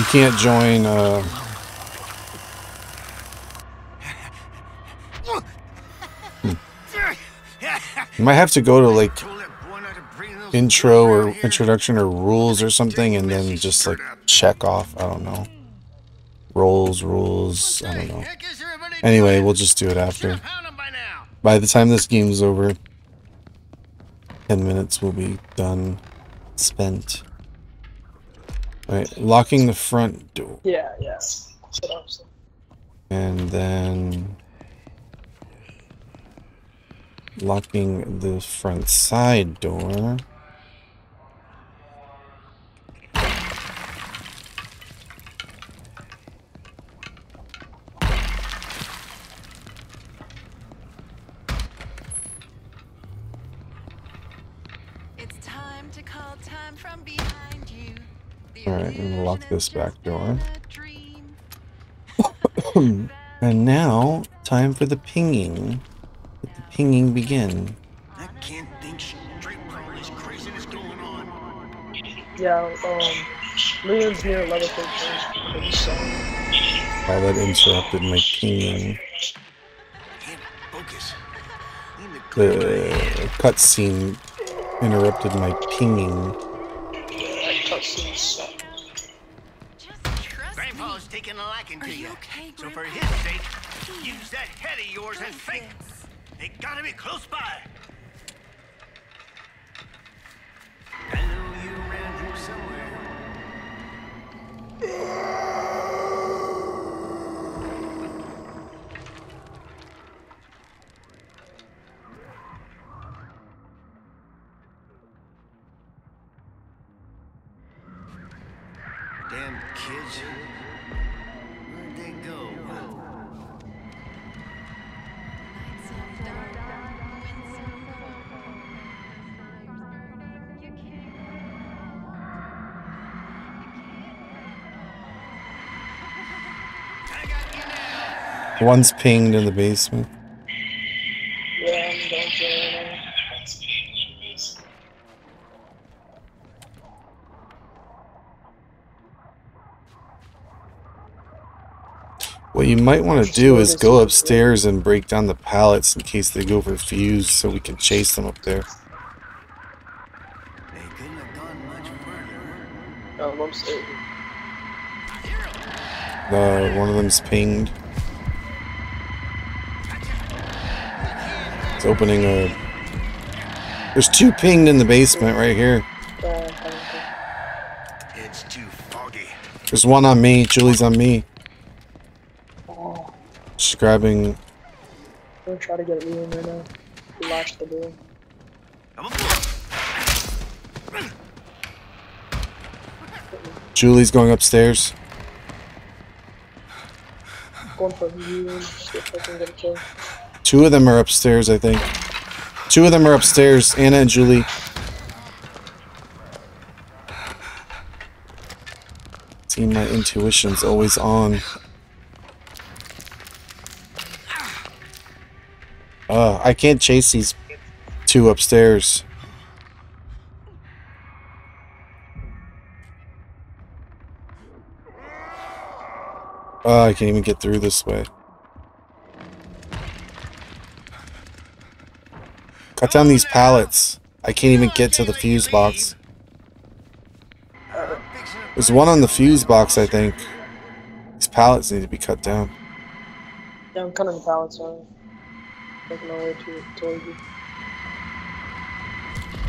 You can't join, uh... Hmm. You might have to go to, like, intro or introduction or rules or something and then just, like, check off. I don't know. Roles, rules, I don't know. Anyway, we'll just do it after. By the time this game's over, 10 minutes will be done, spent. Alright, locking the front door. Yeah, yeah. And then locking the front side door. Alright, I'm gonna lock this back door. and now, time for the pinging. Let the pinging begin. I can't think straight this craziness going on. Yeah, um, Leon's near level 13. Oh, that interrupted my pinging. The cutscene interrupted my pinging. Grandpa's taking a liking to you. Okay, so for his sake, use that head of yours and think. They gotta be close by. One's pinged in the basement. Yeah, I'm going to. What you might want to do is go upstairs and break down the pallets in case they go for fuse so we can chase them up there. Um, upstairs. Uh, one of them's pinged. It's opening a... There's two pinged in the basement right here. It's too foggy. There's one on me. Julie's on me. Just grabbing... I'm gonna try to get Liam right now. Latch the door. Julie's going upstairs. Going for Liam, see if I can get a kill. Two of them are upstairs, I think. Two of them are upstairs, Ana and Julie. See, my intuition's always on. Uh, I can't chase these two upstairs. Uh, I can't even get through this way. Cut down these pallets. I can't even get to the fuse box. There's one on the fuse box, I think. These pallets need to be cut down. Yeah, I'm cutting the pallets. Making my to, towards you.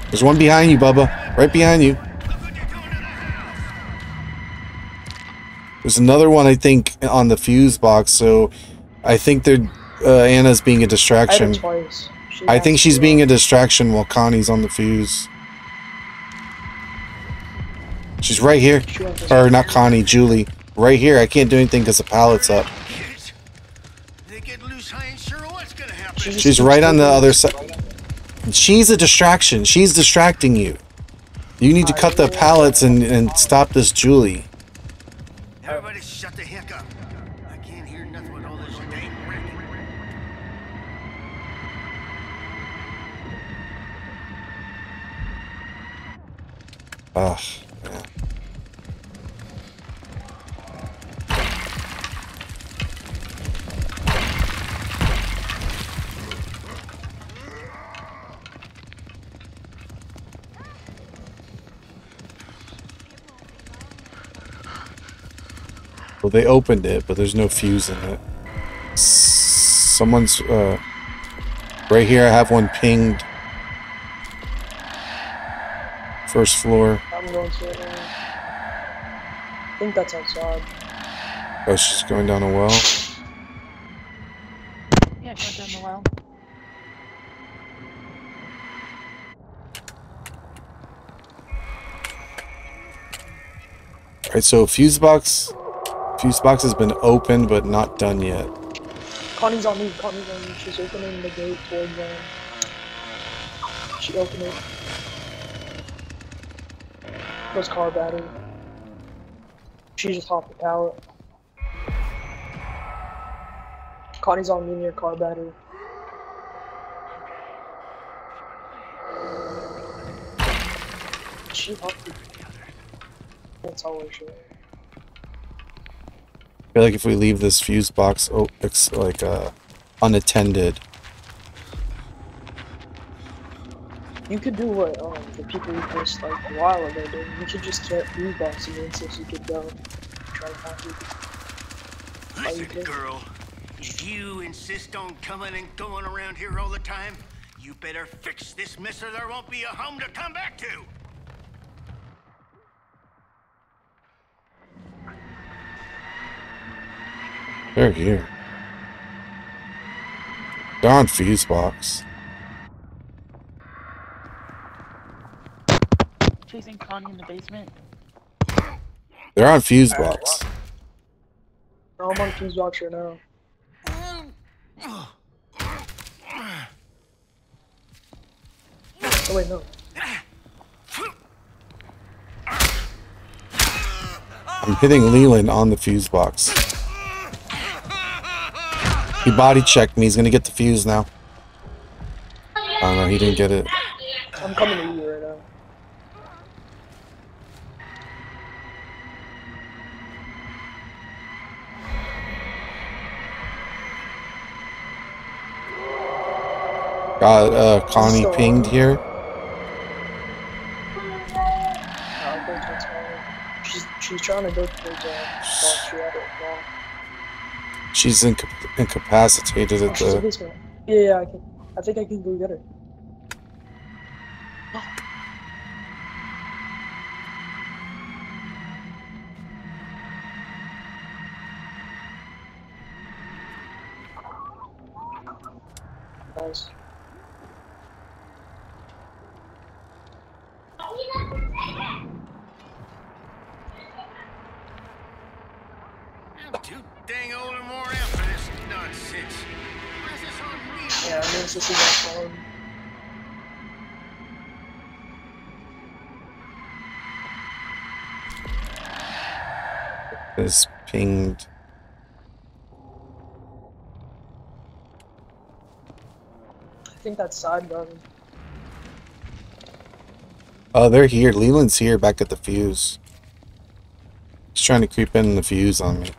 There's one behind you, Bubba. Right behind you. There's another one, I think, on the fuse box, so I think they're uh, Ana's being a distraction. I I think she's being a distraction while Connie's on the fuse. She's right here. Or not Connie, Julie. Right here. I can't do anything because the pallet's up. She's right on the other side. She's a distraction. She's distracting you. You need to cut the pallets and, and stop this Julie. Everybody shut the heck up. I can't hear nothing with all this dang Ugh. Well, they opened it, but there's no fuse in it. Someone's, uh... Right here, I have one pinged. First floor. I'm going to it now. I think that's outside. Oh, she's going down a well. Yeah, she went down the well. Alright, so fuse box... Fuse box has been opened, but not done yet. Connie's on me. Connie's on me. She's opening the gate towards them. She opened it. Those car battery. She just hopped the pallet. Connie's on me near car battery. She hopped it. That's we're sure. I feel like if we leave this fuse box oh, it's like uh, unattended, You could do what um the people who just like a while ago did. You could just get fuse boxes in so you could go try to find people. You Listen, did? girl. If you insist on coming and going around here all the time, you better fix this mess or there won't be a home to come back to. They're here. They're on fuse box. Chasing Connie in the basement. They're on fuse box. No, I'm on fuse box right now. Oh wait, no. I'm hitting Leland on the fuse box. He body checked me. He's gonna get the fuse now. I don't know. he didn't get it. I'm coming to you right now. Got uh, Connie Still- pinged here. No, I think that's fine. She's she's trying to go towards uh She's inca- incapacitated Oh, at the the. Yeah, yeah, I can. I think I can go get her. Nice. I'm too dang old and worn out for this nonsense. Why is this on me? Yeah, I mean, this is my phone. Is pinged. I think that's side button. Oh, they're here. Leland's here, back at the fuse. He's trying to creep in the fuse on me.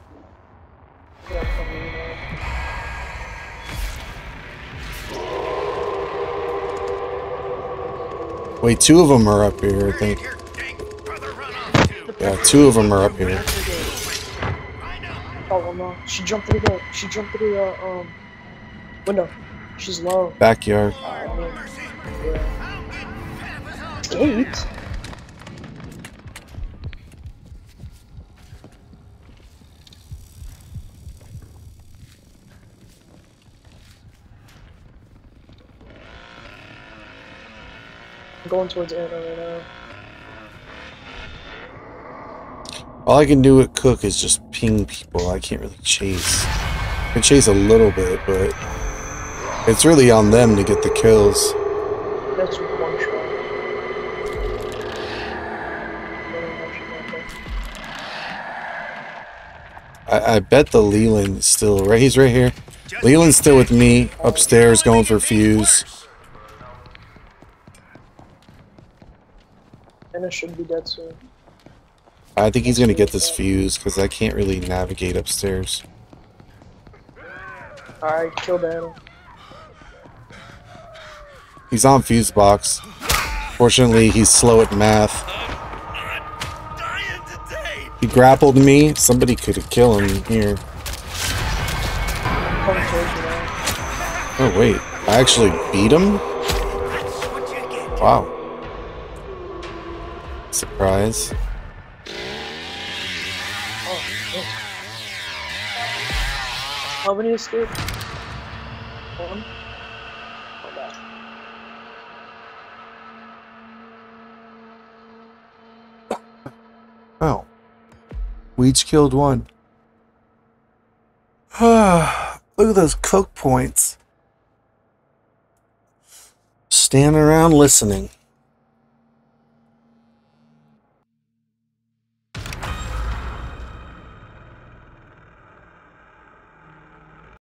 Wait, two of them are up here, I think. did your dang brother run off to? Yeah, two of them are up here. Oh well, no. She jumped through the. She jumped through the um window. She's low. Backyard. Oh, Yeah. I'm getting fed up as all. Gate. I'm going towards Ana right now. All I can do with Cook is just ping people. I can't really chase. I can chase a little bit, but it's really on them to get the kills. That's one shot. Very much in that. I, I bet the Leland is still right. He's right here. Leland's still with me upstairs going for fuse. Ana should be dead soon. I think he's gonna get this fuse because I can't really navigate upstairs. Alright, killed Ana. He's on fuse box. Fortunately, he's slow at math. I'm dying today. He grappled me. Somebody could have killed him here. Coming towards you now. Oh wait, I actually beat him. That's what you get. Wow. Surprise. Oh. How many escaped? One? Oh. Oh. We each killed one. Look at those coke points. Standing around listening.